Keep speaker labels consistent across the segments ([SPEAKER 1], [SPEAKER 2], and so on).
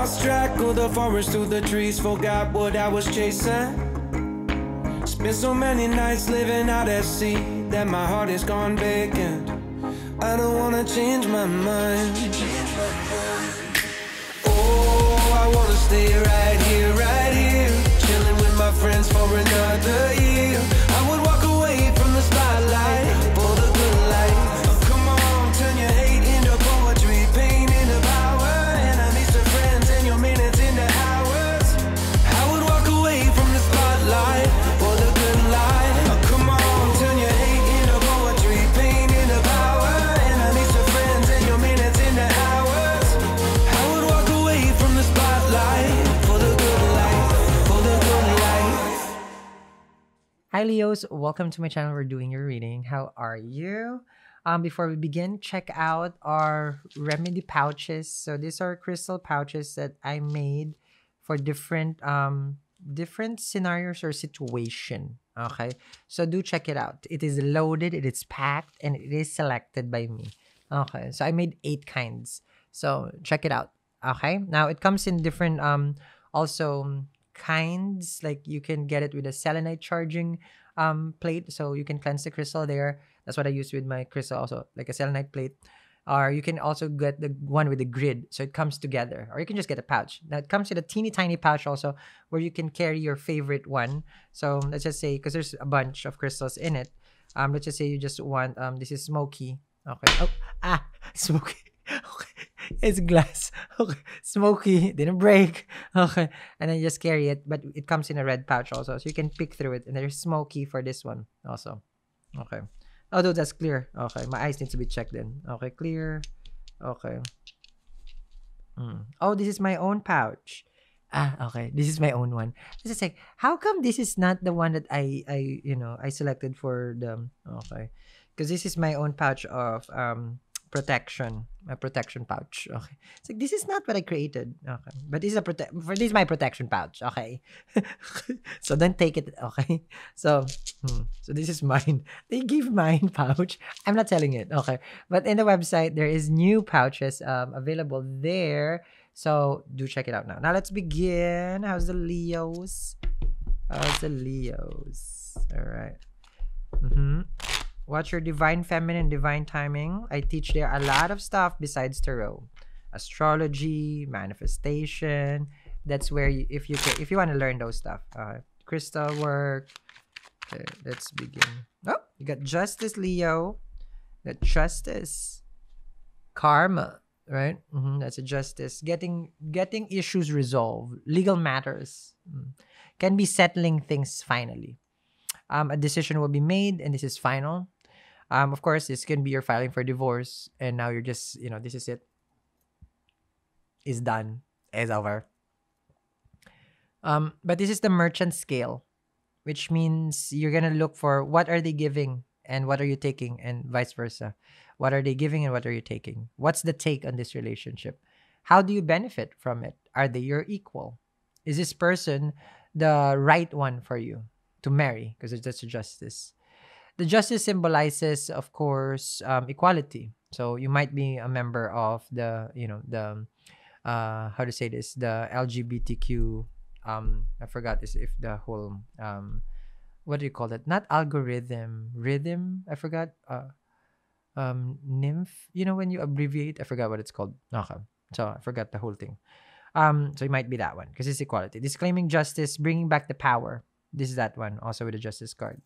[SPEAKER 1] Lost track of the forest through the trees, forgot what I was chasing. Spent so many nights living out at sea that my heart is gone vacant. I don't wanna change my mind.
[SPEAKER 2] Hi Leos, welcome to my channel. We're doing your reading. How are you? Um, before we begin, check out our remedy pouches. So these are crystal pouches that I made for different um different scenarios or situation. Okay, so do check it out. It is loaded, it is packed, and it is selected by me. Okay, so I made eight kinds. So check it out. Okay, now it comes in different um also kinds. Like you can get it with a selenite charging um plate, so you can cleanse the crystal there. That's what I use with my crystal also, like a selenite plate. Or you can also get the one with the grid, so it comes together. Or you can just get a pouch. Now it comes with a teeny tiny pouch also, where you can carry your favorite one. So let's just say, because there's a bunch of crystals in it. Um, let's just say you just want um this is smoky. Okay. Oh ah smoky. Okay. It's glass. Okay. Smoky. Didn't break. Okay. And then you just carry it. But it comes in a red pouch also. So you can pick through it. And there's smoky for this one also. Okay. Although that's clear. Okay. My eyes need to be checked then. Okay. Clear. Okay. Mm. Oh, this is my own pouch. Ah, okay. This is my own one. This is like, how come this is not the one that I, I, you know, I selected for the, okay. Because this is my own pouch of um protection, my protection pouch. Okay. It's like, this is not what I created. Okay. But this is a protect, for this is my protection pouch. Okay. so don't take it. Okay. So, hmm. so this is mine. They give mine pouch. I'm not telling it. Okay. But in the website, there is new pouches um, available there. So do check it out now. Now let's begin. How's the Leos? How's the Leos? All right. Mm-hmm. Watch your divine feminine, divine timing. I teach there a lot of stuff besides tarot, astrology, manifestation. That's where you, if you if you want to learn those stuff, uh, crystal work. Okay, let's begin. Oh, you got justice, Leo. Got justice, karma, right? hmm That's a justice. Getting getting issues resolved, legal matters mm, can be settling things finally. Um, a decision will be made, and this is final. Um, of course, this can be your filing for divorce, and now you're just, you know, this is it. Is done. Is over. Um, but this is the merchant scale, which means you're gonna look for what are they giving and what are you taking, and vice versa. What are they giving and what are you taking? What's the take on this relationship? How do you benefit from it? Are they your equal? Is this person the right one for you to marry? Because it's just a justice. The justice symbolizes, of course, um, equality. So you might be a member of the, you know, the, uh, how to say this, the LGBTQ. Um, I forgot this if the whole um, what do you call it? Not algorithm, rhythm. I forgot. Uh, um, nymph. You know when you abbreviate, I forgot what it's called. Okay, so I forgot the whole thing. Um, so it might be that one because it's equality. Disclaiming justice, bringing back the power. This is that one, also with the justice card.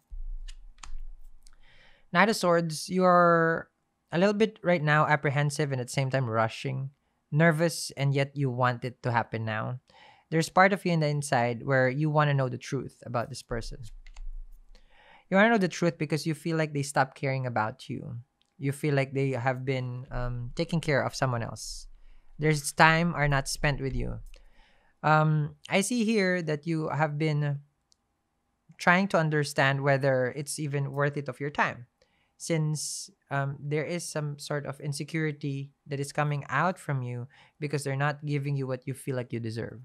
[SPEAKER 2] Knight of Swords, you're a little bit right now apprehensive and at the same time rushing, nervous, and yet you want it to happen now. There's part of you in the inside where you want to know the truth about this person. You want to know the truth because you feel like they stopped caring about you. You feel like they have been um, taking care of someone else. There's time are not spent with you. Um, I see here that you have been trying to understand whether it's even worth it of your time since um, there is some sort of insecurity that is coming out from you because they're not giving you what you feel like you deserve.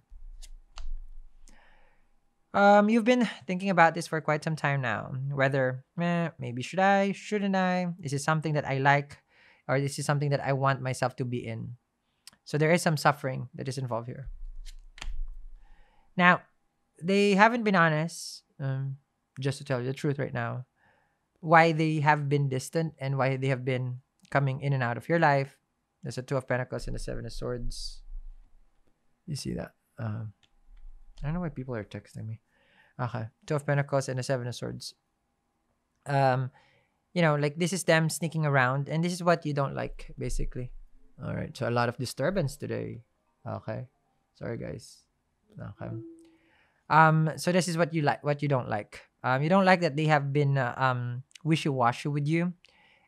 [SPEAKER 2] Um, you've been thinking about this for quite some time now. Whether eh, maybe should I, shouldn't I? Is it something that I like, or this is something that I want myself to be in? So there is some suffering that is involved here. Now, they haven't been honest, um, just to tell you the truth right now, why they have been distant and why they have been coming in and out of your life. There's a Two of Pentacles and a Seven of Swords. You see that? Um, I don't know why people are texting me. Okay. Two of Pentacles and a Seven of Swords. Um, you know, like this is them sneaking around, and this is what you don't like, basically. All right. So a lot of disturbance today. Okay. Sorry, guys. Okay. Um. So this is what you like, what you don't like. Um. You don't like that they have been uh, um wishy-washy with you,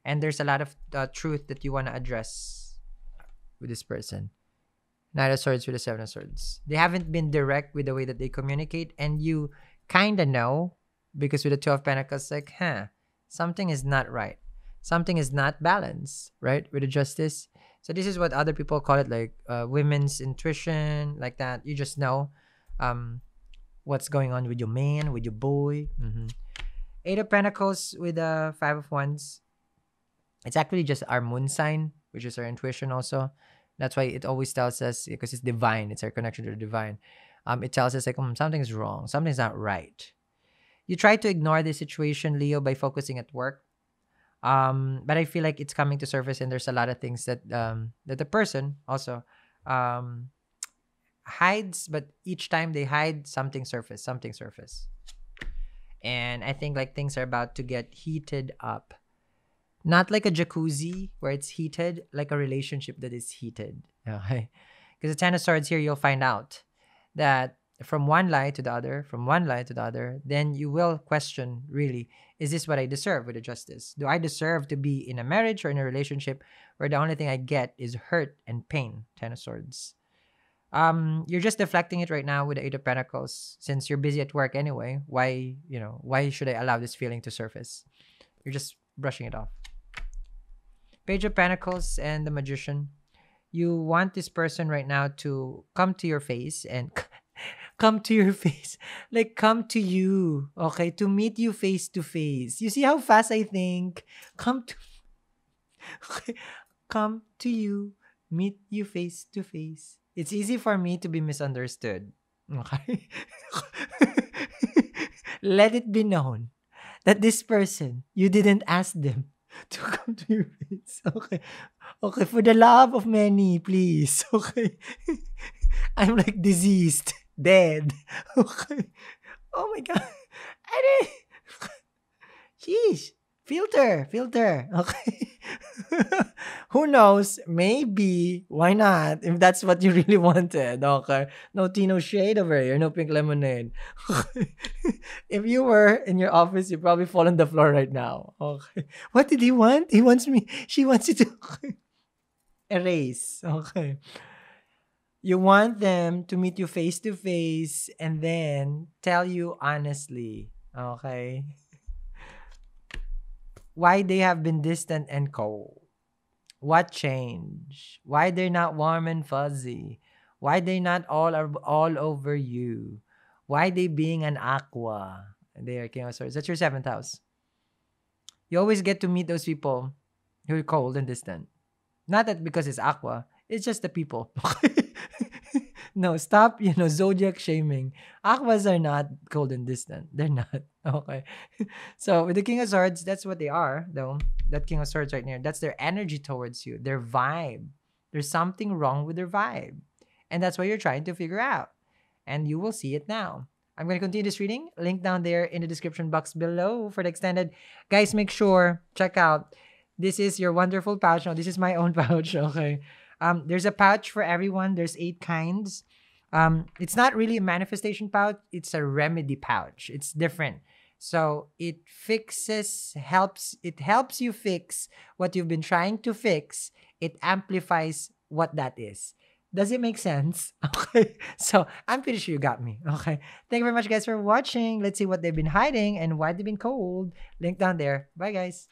[SPEAKER 2] and there's a lot of uh, truth that you want to address with this person. Knight of Swords with the Seven of Swords. They haven't been direct with the way that they communicate, and you kind of know because with the Two of Pentacles, like, huh, something is not right. Something is not balanced, right? With the Justice. So this is what other people call it, like uh, women's intuition, like that. You just know um, what's going on with your man, with your boy. Mm-hmm. Eight of Pentacles with the Five of Wands. It's actually just our moon sign, which is our intuition also. That's why it always tells us because it's divine. It's our connection to the divine. Um, it tells us like um, something's wrong, something's not right. You try to ignore the situation, Leo, by focusing at work. Um, but I feel like it's coming to surface, and there's a lot of things that um that the person also um hides, but each time they hide, something surface, something surface. And I think like things are about to get heated up not like a jacuzzi where it's heated, like a relationship that is heated. Okay. Because the Ten of Swords here, you'll find out that from one lie to the other, from one lie to the other, then you will question really, is this what I deserve with the justice? Do I deserve to be in a marriage or in a relationship where the only thing I get is hurt and pain? Ten of Swords. Um, you're just deflecting it right now with the Eight of Pentacles. Since you're busy at work anyway, why, you know, why should I allow this feeling to surface? You're just brushing it off. Page of Pentacles and the Magician. You want this person right now to come to your face and come to your face. Like come to you. Okay, to meet you face to face. You see how fast I think? Come to okay. Come to you, meet you face to face. It's easy for me to be misunderstood. Okay? Let it be known that this person, you didn't ask them to come to your face. Okay. Okay, for the love of many, please. Okay. I'm like diseased, dead. Okay. Oh my god. Ade. Jeez. Filter, filter. Okay. Who knows? Maybe. Why not? If that's what you really wanted. Okay. No tea, no shade over here. No pink lemonade. If you were in your office, you'd probably fall on the floor right now. Okay. What did he want? He wants me. She wants you to erase. Okay. You want them to meet you face to face and then tell you honestly. Okay why they have been distant and cold. What change? Why they're not warm and fuzzy? Why they not all are all over you? Why they being an aqua? They are King of Swords. That's your seventh house. You always get to meet those people who are cold and distant. Not that because it's aqua. It's just the people. no, stop, you know, zodiac shaming. Aquas are not cold and distant. They're not. Okay. So with the King of Swords, that's what they are, though. That King of Swords right there, that's their energy towards you, their vibe. There's something wrong with their vibe. And that's what you're trying to figure out. And you will see it now. I'm going to continue this reading. Link down there in the description box below for the extended. Guys, make sure, check out. This is your wonderful pouch. No, this is my own pouch. Okay. Um, there's a pouch for everyone. There's eight kinds. Um, it's not really a manifestation pouch. It's a remedy pouch. It's different. So it fixes, helps, it helps you fix what you've been trying to fix. It amplifies what that is. Does it make sense? Okay. So I'm pretty sure you got me. Okay. Thank you very much, guys, for watching. Let's see what they've been hiding and why they've been cold. Link down there. Bye, guys.